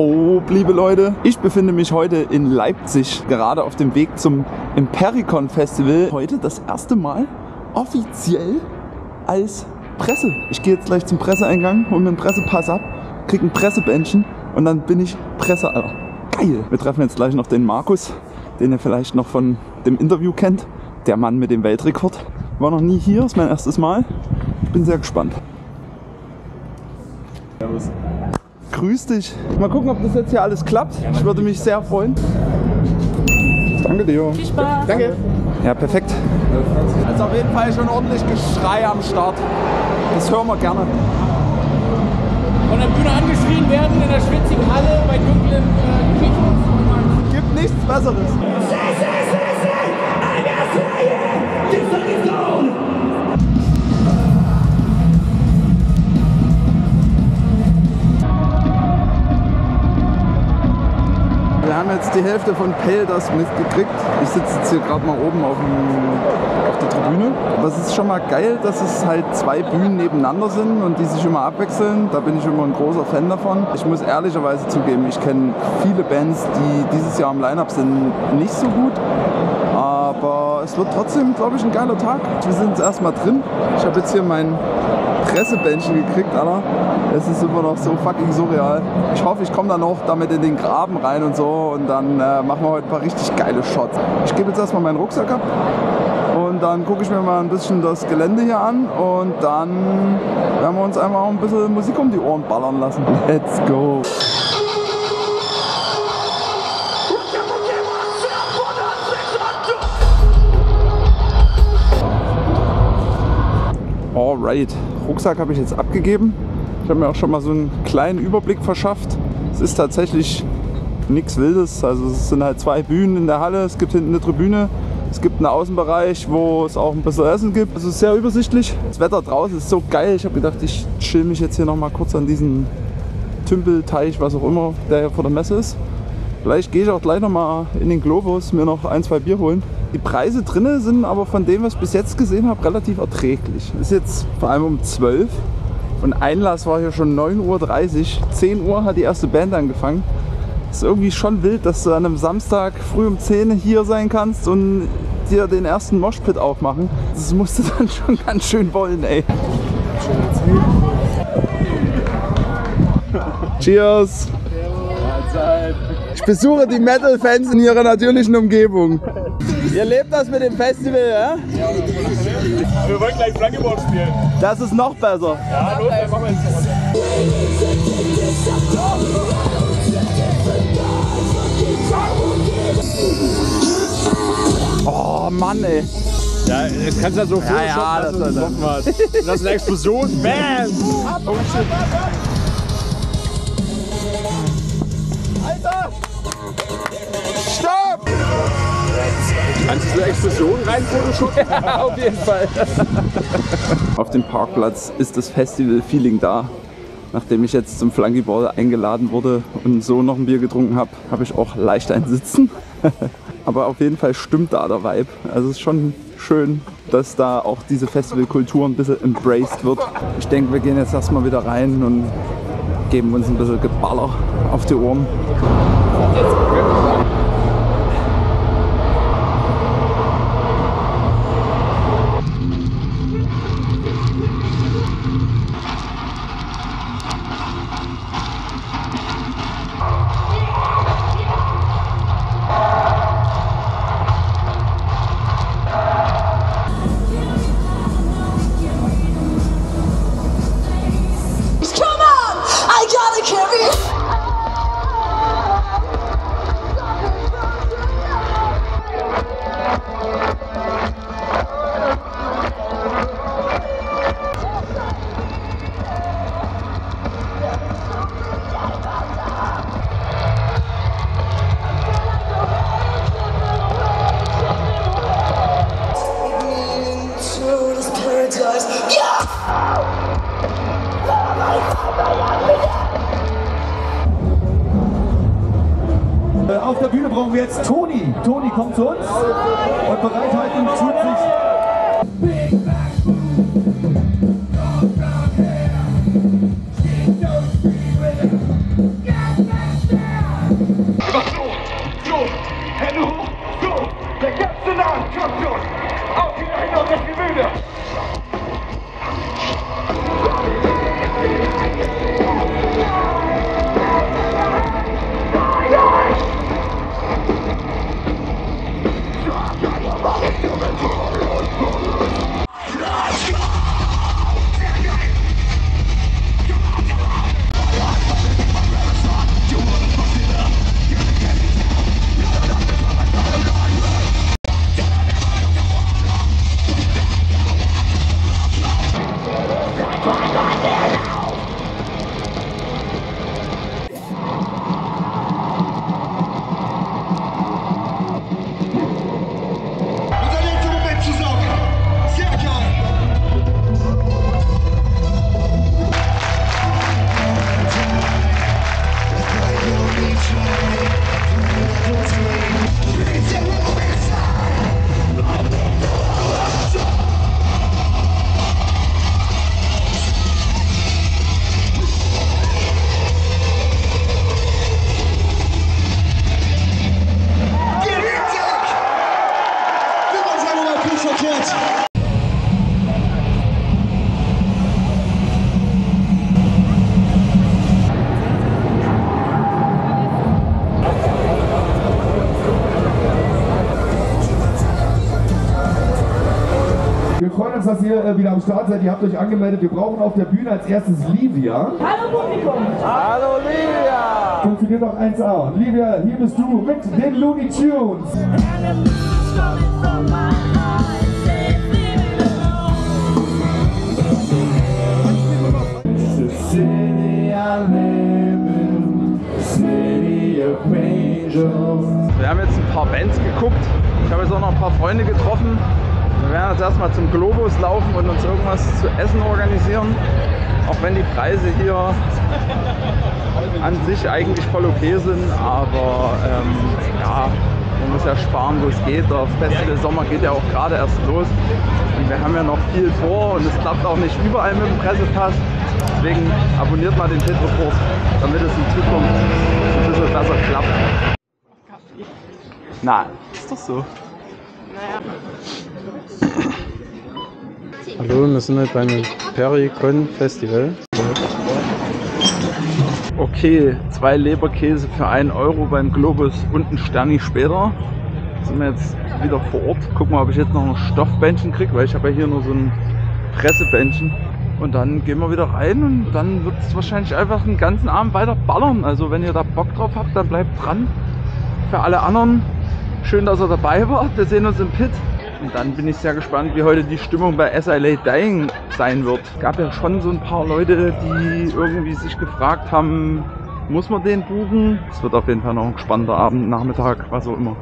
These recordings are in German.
Hopp, liebe Leute. Ich befinde mich heute in Leipzig, gerade auf dem Weg zum Impericon Festival. Heute das erste Mal offiziell als Presse. Ich gehe jetzt gleich zum Presseeingang, hole mir einen Pressepass ab, krieg ein Pressebändchen und dann bin ich Presse. Alter. Geil. Wir treffen jetzt gleich noch den Markus, den ihr vielleicht noch von dem Interview kennt. Der Mann mit dem Weltrekord. War noch nie hier, ist mein erstes Mal. Bin sehr gespannt. Servus. Grüß dich. Mal gucken, ob das jetzt hier alles klappt. Ich würde mich sehr freuen. Danke dir. Viel Spaß. Danke. Ja, perfekt. Also auf jeden Fall schon ordentlich Geschrei am Start. Das hören wir gerne. Von der Bühne angeschrien werden in der schwitzigen Halle bei dunklen äh. Gibt nichts Besseres. Wir haben jetzt die Hälfte von Peldas mitgekriegt. Ich sitze jetzt hier gerade mal oben auf, dem, auf der Tribüne. Es ist schon mal geil, dass es halt zwei Bühnen nebeneinander sind und die sich immer abwechseln. Da bin ich immer ein großer Fan davon. Ich muss ehrlicherweise zugeben, ich kenne viele Bands, die dieses Jahr im Line-Up sind, nicht so gut. Aber es wird trotzdem, glaube ich, ein geiler Tag. Wir sind jetzt erstmal drin. Ich habe jetzt hier mein Pressebändchen gekriegt, Alter. Es ist immer noch so fucking surreal. Ich hoffe, ich komme dann noch damit in den Graben rein und so und dann äh, machen wir heute ein paar richtig geile Shots. Ich gebe jetzt erstmal meinen Rucksack ab und dann gucke ich mir mal ein bisschen das Gelände hier an und dann werden wir uns einfach ein bisschen Musik um die Ohren ballern lassen. Let's go! Alright, Rucksack habe ich jetzt abgegeben. Ich habe mir auch schon mal so einen kleinen Überblick verschafft. Es ist tatsächlich nichts Wildes. Also es sind halt zwei Bühnen in der Halle. Es gibt hinten eine Tribüne. Es gibt einen Außenbereich, wo es auch ein bisschen Essen gibt. Es ist sehr übersichtlich. Das Wetter draußen ist so geil. Ich habe gedacht, ich chill mich jetzt hier noch mal kurz an diesen Tümpelteich, was auch immer, der hier vor der Messe ist. Vielleicht gehe ich auch gleich noch mal in den Globus, mir noch ein, zwei Bier holen. Die Preise drinnen sind aber von dem, was ich bis jetzt gesehen habe, relativ erträglich. Ist jetzt vor allem um 12 und Einlass war hier schon 9.30 Uhr. 10 Uhr hat die erste Band angefangen. Ist irgendwie schon wild, dass du an einem Samstag früh um 10 hier sein kannst und dir den ersten Moshpit aufmachen. Das musst du dann schon ganz schön wollen, ey. Cheers! Ich besuche die Metal-Fans in ihrer natürlichen Umgebung. Ihr lebt das mit dem Festival, ja? Wir wollen gleich Flankeboard spielen. Das ist noch besser. Ja, los, dann machen wir jetzt. Oh Mann, ey. Ja, jetzt kannst du ja so Ja, ja, das hast. Das ist eine Explosion. Bam! Kannst du so Explosionen rein photoshoppen? Auf jeden Fall. Auf dem Parkplatz ist das Festival-Feeling da. Nachdem ich jetzt zum Flunkyball eingeladen wurde und so noch ein Bier getrunken habe, habe ich auch leicht ein Sitzen. Aber auf jeden Fall stimmt da der Vibe. Also es ist schon schön, dass da auch diese Festivalkultur ein bisschen embraced wird. Ich denke, wir gehen jetzt erstmal wieder rein und geben uns ein bisschen Geballer auf die Ohren. Come Auf der Bühne brauchen wir jetzt Toni. Toni kommt zu uns und Bereithaltung tut sich. 吧。Am Start seid. Ihr habt euch angemeldet. Wir brauchen auf der Bühne als erstes Livia. Hallo Publikum! Hallo Livia! Funktioniert noch 1A. Und Livia, hier bist du mit den Looney Tunes. Wir haben jetzt ein paar Bands geguckt. Ich habe jetzt auch noch ein paar Freunde getroffen. Wir werden jetzt erstmal zum Globus laufen und uns irgendwas zu essen organisieren. Auch wenn die Preise hier an sich eigentlich voll okay sind, aber ähm, ja, man muss ja sparen, wo es geht. Der Festival Sommer geht ja auch gerade erst los. Und wir haben ja noch viel vor und es klappt auch nicht überall mit dem Pressepass. Deswegen abonniert mal den Petrokurs, damit es in Zukunft ein bisschen besser klappt. Na, ist doch so. Hallo, wir sind heute beim Pericon Festival. Okay, zwei Leberkäse für 1 Euro beim Globus und ein Sterni später. Sind wir jetzt wieder vor Ort. Gucken mal, ob ich jetzt noch ein Stoffbändchen kriege, weil ich habe ja hier nur so ein Pressebändchen. Und dann gehen wir wieder rein und dann wird es wahrscheinlich einfach den ganzen Abend weiter ballern. Also wenn ihr da Bock drauf habt, dann bleibt dran. Für alle anderen, schön, dass ihr dabei wart. Wir sehen uns im Pit. Und dann bin ich sehr gespannt, wie heute die Stimmung bei SLA Dying sein wird. Es gab ja schon so ein paar Leute, die irgendwie sich gefragt haben, muss man den buchen? Es wird auf jeden Fall noch ein spannender Abend, Nachmittag, was auch immer.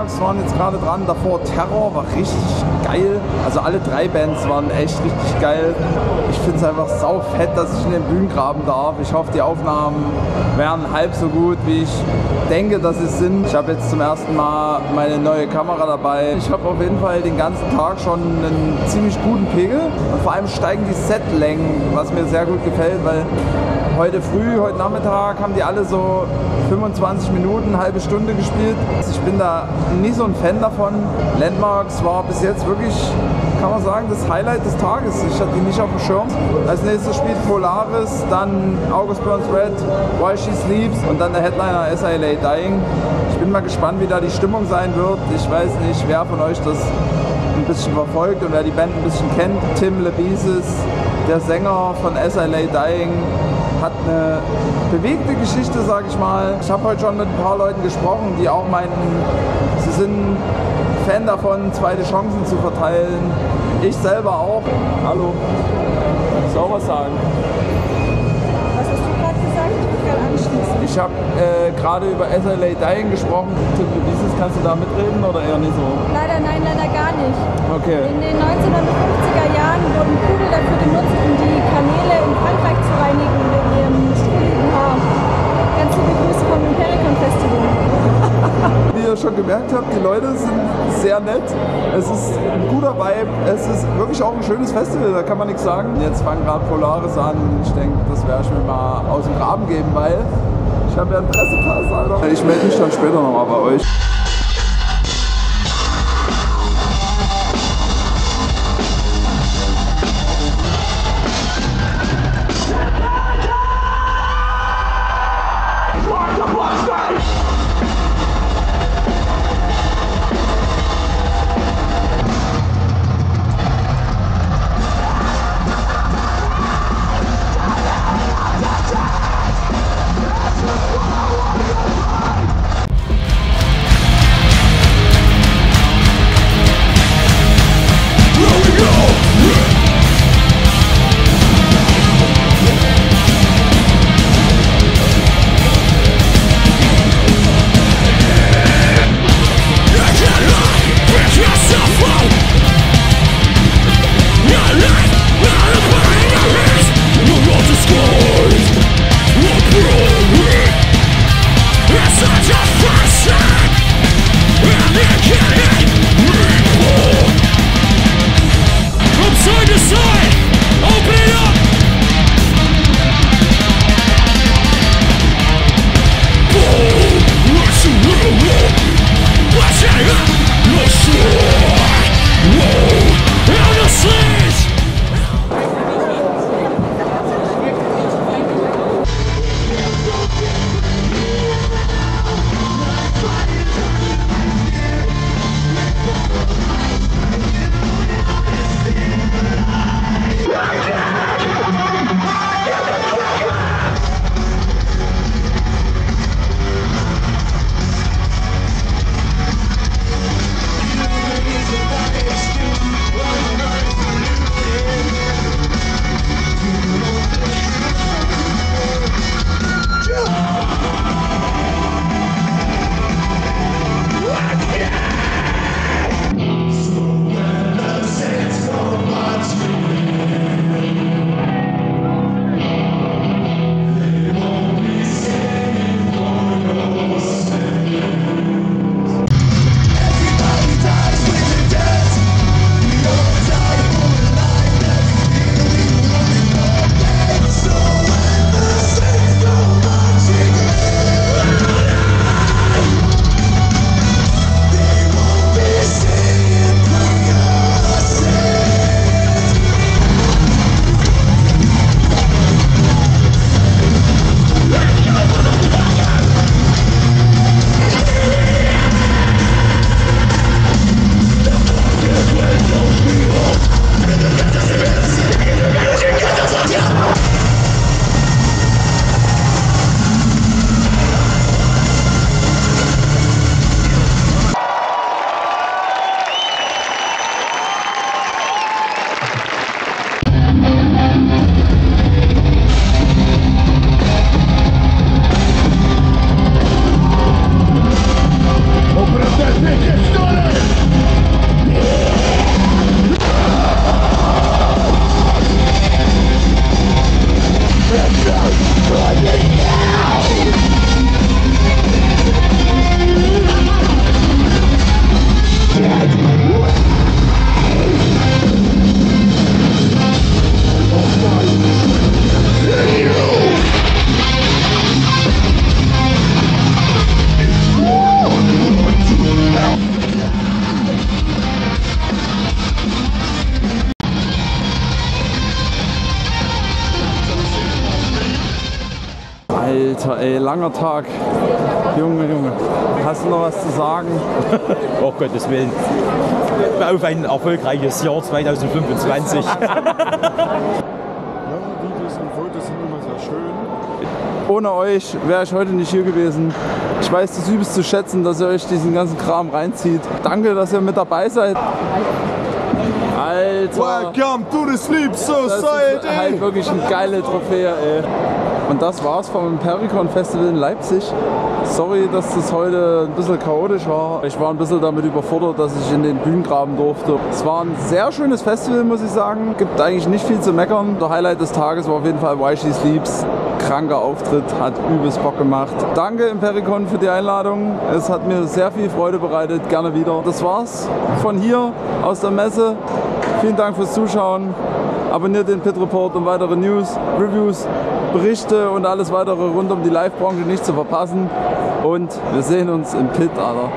Landmarks waren jetzt gerade dran. Davor Terror war richtig geil. Also alle drei Bands waren echt richtig geil. Ich finde es einfach sau fett, dass ich in den Bühnen graben darf. Ich hoffe, die Aufnahmen werden halb so gut, wie ich denke, dass sie sind. Ich habe jetzt zum ersten Mal meine neue Kamera dabei. Ich habe auf jeden Fall den ganzen Tag schon einen ziemlich guten Pegel. Und vor allem steigen die Setlängen, was mir sehr gut gefällt, weil heute früh, heute Nachmittag haben die alle so 25 Minuten, halbe Stunde gespielt. Ich bin da nie so ein Fan davon. Landmarks war bis jetzt wirklich, kann man sagen, das Highlight des Tages. Ich hatte die nicht auf dem Schirm. Als nächstes spielt Polaris, dann August Burns Red, While She Sleeps und dann der Headliner SILA Dying. Ich bin mal gespannt, wie da die Stimmung sein wird. Ich weiß nicht, wer von euch das ein bisschen verfolgt und wer die Band ein bisschen kennt. Tim Lebesis, der Sänger von SILA Dying, hat eine bewegte Geschichte, sag ich mal. Ich habe heute schon mit ein paar Leuten gesprochen, die auch meinten, sie sind Fan davon, zweite Chancen zu verteilen. Ich selber auch. Hallo. Soll was sagen? Was hast du gerade gesagt? Ich will gerade anschließen. Ich habe äh, gerade über SLA Dying gesprochen. Tim kannst du da mitreden oder eher nicht so? Leider nein, leider gar nicht. Okay. In den 1950er Jahren wurden Pudel dafür genutzt, um die Kanäle in Frankreich zu reinigen gemerkt habt, die Leute sind sehr nett. Es ist ein guter Vibe. Es ist wirklich auch ein schönes Festival, da kann man nichts sagen. Jetzt fangen gerade Polaris an. Ich denke, das werde ich mir mal aus dem Graben geben, weil ich habe ja einen Pressepass, Alter. Ich melde mich dann später nochmal bei euch. Langer Tag. Junge, Junge. Hast du noch was zu sagen? Oh Gottes Willen. Auf ein erfolgreiches Jahr 2025. Videos und Fotos sind immer sehr schön. Ohne euch wäre ich heute nicht hier gewesen. Ich weiß das übelst zu schätzen, dass ihr euch diesen ganzen Kram reinzieht. Danke, dass ihr mit dabei seid. Alter. Welcome to the Sleep Das ist halt wirklich eine geile Trophäe, ey. Und das war's vom Pericon Festival in Leipzig. Sorry, dass das heute ein bisschen chaotisch war. Ich war ein bisschen damit überfordert, dass ich in den Bühnen graben durfte. Es war ein sehr schönes Festival, muss ich sagen. Gibt eigentlich nicht viel zu meckern. Der Highlight des Tages war auf jeden Fall Why She Sleeps. Kranker Auftritt, hat übelst Bock gemacht. Danke Impericon für die Einladung. Es hat mir sehr viel Freude bereitet. Gerne wieder. Das war's von hier aus der Messe. Vielen Dank fürs Zuschauen. Abonniert den Pit Report, um weitere News, Reviews, Berichte und alles weitere rund um die Live-Branche nicht zu verpassen. Und wir sehen uns im Pit, Alter.